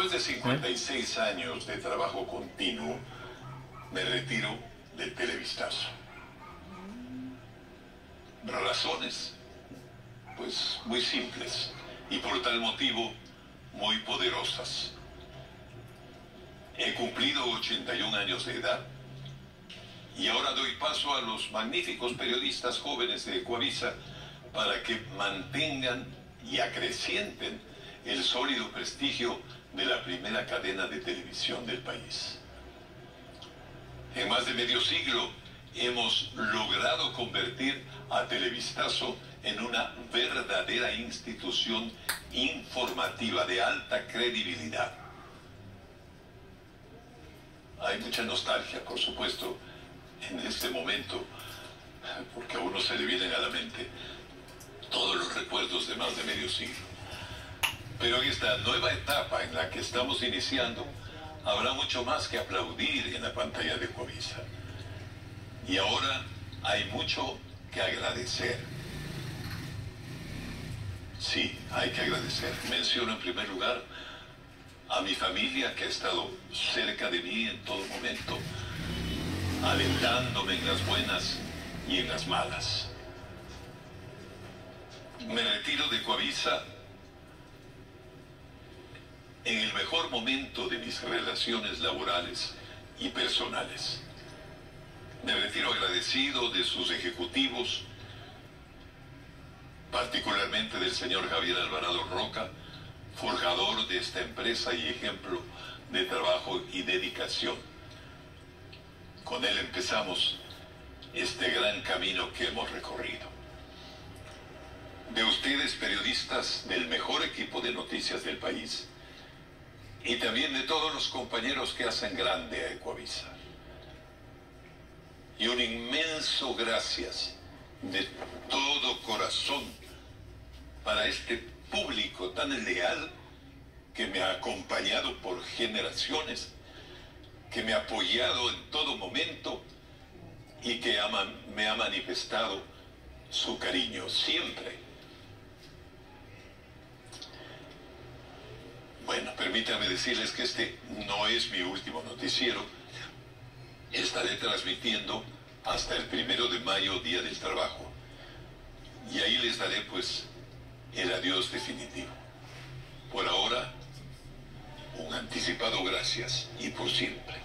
Después de 56 años de trabajo continuo, me retiro del televistazo. Razones, pues muy simples y por tal motivo muy poderosas. He cumplido 81 años de edad y ahora doy paso a los magníficos periodistas jóvenes de Ecuavisa para que mantengan y acrecienten el sólido prestigio de la primera cadena de televisión del país. En más de medio siglo hemos logrado convertir a Televistazo en una verdadera institución informativa de alta credibilidad. Hay mucha nostalgia, por supuesto, en este momento, porque a uno se le vienen a la mente todos los recuerdos de más de medio siglo. Pero en esta nueva etapa en la que estamos iniciando, habrá mucho más que aplaudir en la pantalla de Coavisa. Y ahora hay mucho que agradecer. Sí, hay que agradecer. Menciono en primer lugar a mi familia que ha estado cerca de mí en todo momento, alentándome en las buenas y en las malas. Me retiro de Coavisa en el mejor momento de mis relaciones laborales y personales. Me retiro agradecido de sus ejecutivos, particularmente del señor Javier Alvarado Roca, forjador de esta empresa y ejemplo de trabajo y dedicación. Con él empezamos este gran camino que hemos recorrido. De ustedes, periodistas del mejor equipo de noticias del país, y también de todos los compañeros que hacen grande a Ecuavisa. Y un inmenso gracias de todo corazón para este público tan leal que me ha acompañado por generaciones, que me ha apoyado en todo momento y que me ha manifestado su cariño siempre. Permítanme decirles que este no es mi último noticiero. Estaré transmitiendo hasta el primero de mayo, Día del Trabajo. Y ahí les daré pues el adiós definitivo. Por ahora, un anticipado gracias y por siempre.